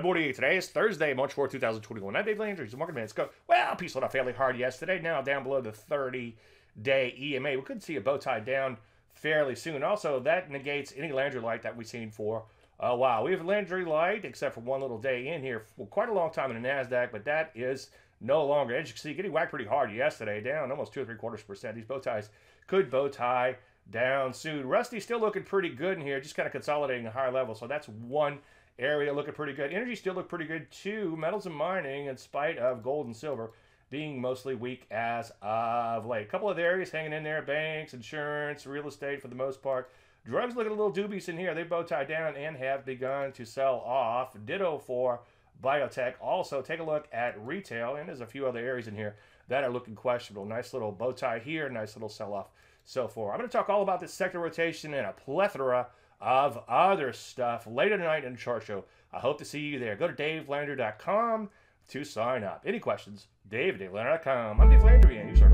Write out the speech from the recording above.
Good morning. Today is Thursday, March 4, 2021. I'm Dave Landry. He's a market man. Let's go. Well, peace out fairly hard yesterday. Now down below the 30 day EMA. We could see a bow tie down fairly soon. Also, that negates any Landry light that we've seen for a while. We have Landry light, except for one little day in here for quite a long time in the NASDAQ, but that is no longer. As you can see, getting whacked pretty hard yesterday, down almost two or three quarters percent. These bow ties could bow tie down soon. Rusty still looking pretty good in here, just kind of consolidating a higher level. So that's one area looking pretty good. Energy still look pretty good too. Metals and mining, in spite of gold and silver being mostly weak as of late. A couple of areas hanging in there: banks, insurance, real estate for the most part. Drugs looking a little dubious in here. They bow tie down and have begun to sell off. Ditto for biotech. Also, take a look at retail, and there's a few other areas in here that are looking questionable. Nice little bow tie here, nice little sell off so far. I'm going to talk all about this sector rotation and a plethora of other stuff later tonight in the chart show. I hope to see you there. Go to davelandry.com to sign up. Any questions? Dave at davelandry.com. I'm Dave Landry, and you start.